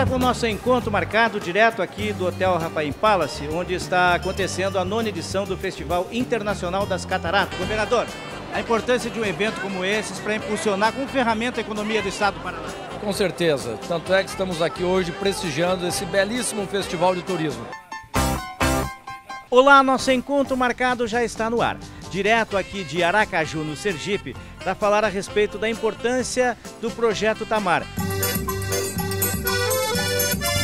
volta com o nosso encontro marcado direto aqui do Hotel Rapaim Palace, onde está acontecendo a nona edição do Festival Internacional das Cataratas. Governador, a importância de um evento como esse para impulsionar com ferramenta a economia do Estado do Paraná. Com certeza. Tanto é que estamos aqui hoje prestigiando esse belíssimo festival de turismo. Olá, nosso encontro marcado já está no ar. Direto aqui de Aracaju, no Sergipe, para falar a respeito da importância do projeto Tamar.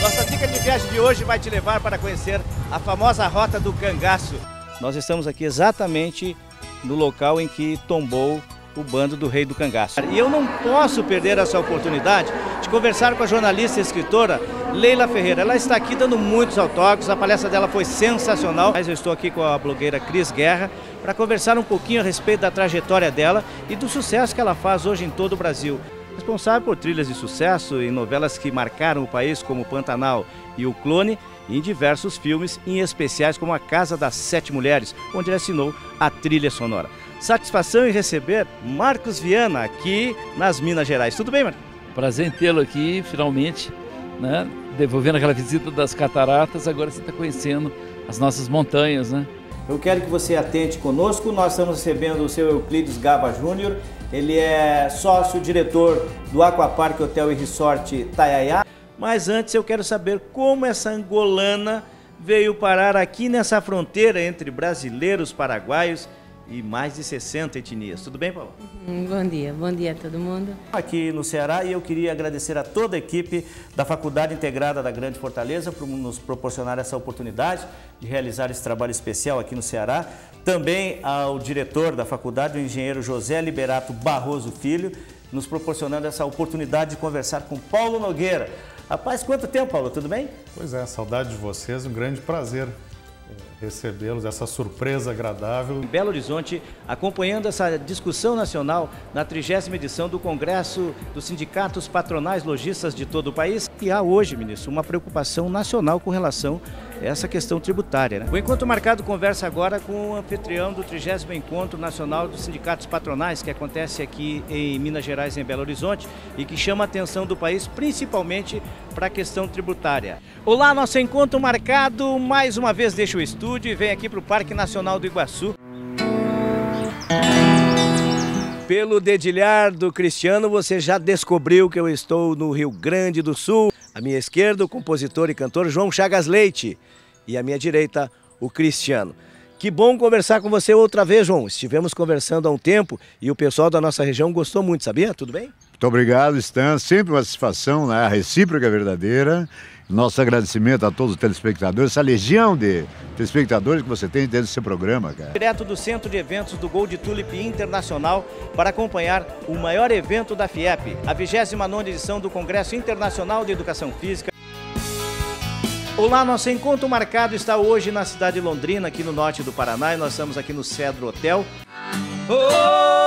Nossa dica de viagem de hoje vai te levar para conhecer a famosa Rota do Cangaço. Nós estamos aqui exatamente no local em que tombou o bando do Rei do Cangaço. E eu não posso perder essa oportunidade de conversar com a jornalista e escritora Leila Ferreira. Ela está aqui dando muitos autógrafos, a palestra dela foi sensacional. Mas eu estou aqui com a blogueira Cris Guerra para conversar um pouquinho a respeito da trajetória dela e do sucesso que ela faz hoje em todo o Brasil. Responsável por trilhas de sucesso em novelas que marcaram o país, como Pantanal e O Clone, e em diversos filmes, em especiais como A Casa das Sete Mulheres, onde ele assinou a trilha sonora. Satisfação em receber Marcos Viana aqui nas Minas Gerais. Tudo bem, Marcos? Prazer em tê-lo aqui, finalmente, né? Devolvendo aquela visita das cataratas, agora você está conhecendo as nossas montanhas, né? Eu quero que você atente conosco. Nós estamos recebendo o seu Euclides Gaba Júnior. Ele é sócio-diretor do Aquapark Hotel e Resort Taiaiá. Mas antes eu quero saber como essa angolana veio parar aqui nessa fronteira entre brasileiros, paraguaios e mais de 60 etnias. Tudo bem, Paulo? Uhum, bom dia, bom dia a todo mundo. Aqui no Ceará e eu queria agradecer a toda a equipe da Faculdade Integrada da Grande Fortaleza por nos proporcionar essa oportunidade de realizar esse trabalho especial aqui no Ceará. Também ao diretor da faculdade, o engenheiro José Liberato Barroso Filho, nos proporcionando essa oportunidade de conversar com Paulo Nogueira. Rapaz, quanto tempo, Paulo? Tudo bem? Pois é, saudade de vocês, um grande prazer recebê-los, essa surpresa agradável. Em Belo Horizonte, acompanhando essa discussão nacional na 30 edição do Congresso dos Sindicatos Patronais Logistas de todo o país. E há hoje, ministro, uma preocupação nacional com relação essa questão tributária. Né? O Encontro Marcado conversa agora com o anfitrião do 30 Encontro Nacional dos Sindicatos Patronais, que acontece aqui em Minas Gerais, em Belo Horizonte, e que chama a atenção do país, principalmente para a questão tributária. Olá, nosso encontro marcado, mais uma vez deixa o estúdio e vem aqui para o Parque Nacional do Iguaçu. Pelo dedilhar do Cristiano, você já descobriu que eu estou no Rio Grande do Sul. À minha esquerda, o compositor e cantor João Chagas Leite. E à minha direita, o Cristiano. Que bom conversar com você outra vez, João. Estivemos conversando há um tempo e o pessoal da nossa região gostou muito, sabia? Tudo bem? Muito obrigado, Stan. Sempre uma satisfação, né? a recíproca verdadeira. Nosso agradecimento a todos os telespectadores, essa legião de telespectadores que você tem dentro seu programa, cara. Direto do Centro de Eventos do Gold Tulip Internacional para acompanhar o maior evento da FIEP, a 29ª edição do Congresso Internacional de Educação Física. Olá, nosso encontro marcado está hoje na cidade de Londrina, aqui no norte do Paraná, e nós estamos aqui no Cedro Hotel. Oh,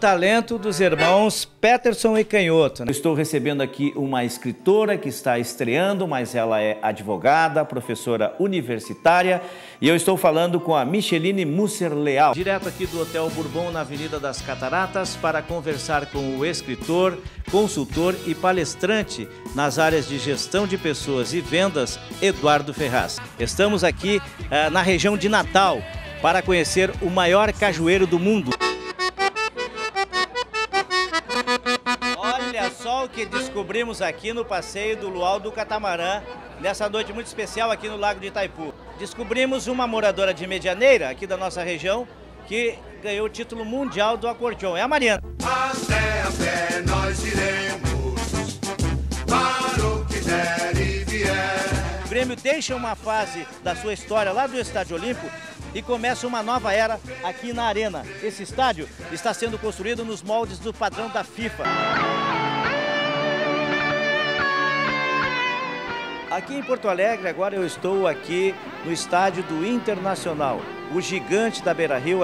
talento dos irmãos Peterson e Canhoto. Né? Estou recebendo aqui uma escritora que está estreando, mas ela é advogada, professora universitária, e eu estou falando com a Micheline Musser Leal, direto aqui do Hotel Bourbon na Avenida das Cataratas, para conversar com o escritor, consultor e palestrante nas áreas de gestão de pessoas e vendas, Eduardo Ferraz. Estamos aqui uh, na região de Natal para conhecer o maior cajueiro do mundo. Que descobrimos aqui no passeio do Luau do Catamarã, nessa noite muito especial aqui no Lago de Itaipu. Descobrimos uma moradora de Medianeira, aqui da nossa região, que ganhou o título mundial do acordeon. É a Mariana. Até a pé nós iremos, para o que der e vier. O Grêmio deixa uma fase da sua história lá do Estádio Olímpico e começa uma nova era aqui na Arena. Esse estádio está sendo construído nos moldes do padrão da FIFA. Aqui em Porto Alegre, agora eu estou aqui no estádio do Internacional, o gigante da Beira Rio.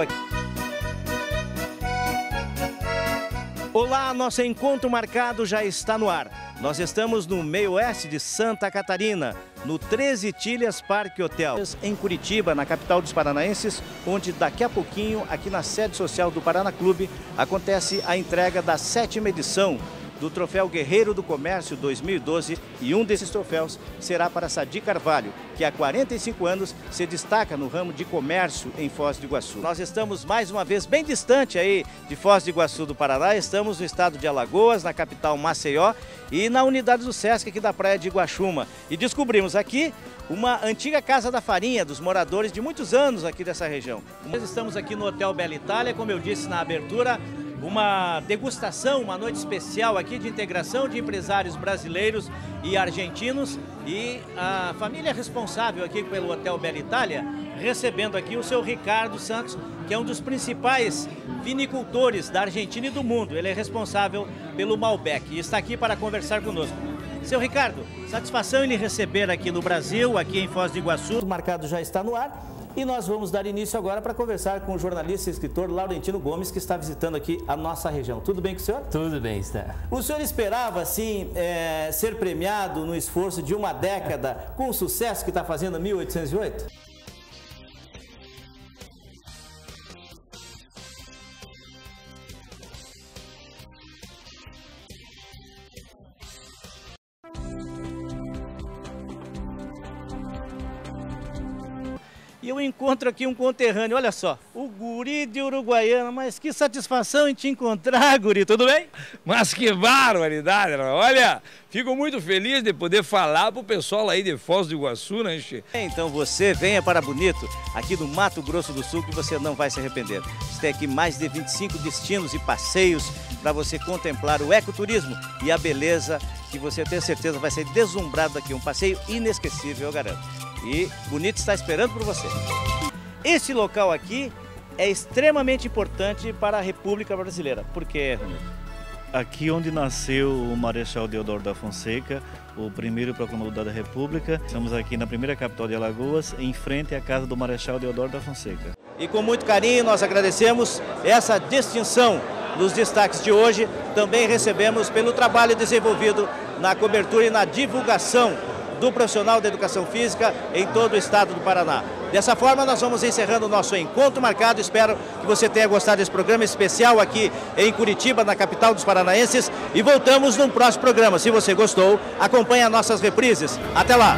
Olá, nosso encontro marcado já está no ar. Nós estamos no meio oeste de Santa Catarina, no 13 Tilhas Parque Hotel, em Curitiba, na capital dos paranaenses, onde daqui a pouquinho, aqui na sede social do Paraná Clube, acontece a entrega da sétima edição do Troféu Guerreiro do Comércio 2012 e um desses troféus será para Sadi Carvalho, que há 45 anos se destaca no ramo de comércio em Foz do Iguaçu. Nós estamos mais uma vez bem distante aí de Foz do Iguaçu do Paraná, estamos no estado de Alagoas, na capital Maceió e na unidade do Sesc aqui da praia de Iguaxuma. E descobrimos aqui uma antiga casa da farinha dos moradores de muitos anos aqui dessa região. Nós estamos aqui no Hotel Bela Itália, como eu disse na abertura, uma degustação, uma noite especial aqui de integração de empresários brasileiros e argentinos e a família responsável aqui pelo Hotel Bela Itália recebendo aqui o seu Ricardo Santos, que é um dos principais vinicultores da Argentina e do mundo. Ele é responsável pelo Malbec e está aqui para conversar conosco. Seu Ricardo, satisfação em lhe receber aqui no Brasil, aqui em Foz do Iguaçu. O marcado já está no ar e nós vamos dar início agora para conversar com o jornalista e escritor Laurentino Gomes, que está visitando aqui a nossa região. Tudo bem com o senhor? Tudo bem, está. O senhor esperava, assim, é, ser premiado no esforço de uma década com o sucesso que está fazendo 1808? E eu encontro aqui um conterrâneo, olha só, o Guri de Uruguaiana, mas que satisfação em te encontrar, Guri, tudo bem? Mas que barbaridade, olha, fico muito feliz de poder falar pro pessoal aí de Foz do Iguaçu, né, Che? Então você venha para Bonito, aqui no Mato Grosso do Sul, que você não vai se arrepender. Tem aqui mais de 25 destinos e passeios para você contemplar o ecoturismo e a beleza que você tem certeza vai ser deslumbrado daqui, um passeio inesquecível, eu garanto e Bonito está esperando por você. Esse local aqui é extremamente importante para a República Brasileira. Por quê? Aqui onde nasceu o Marechal Deodoro da Fonseca, o primeiro proclamador da República. Estamos aqui na primeira capital de Alagoas, em frente à casa do Marechal Deodoro da Fonseca. E com muito carinho nós agradecemos essa distinção nos destaques de hoje. Também recebemos pelo trabalho desenvolvido na cobertura e na divulgação do profissional da educação física em todo o estado do Paraná. Dessa forma, nós vamos encerrando o nosso encontro marcado. Espero que você tenha gostado desse programa especial aqui em Curitiba, na capital dos paranaenses. E voltamos num próximo programa. Se você gostou, acompanhe as nossas reprises. Até lá!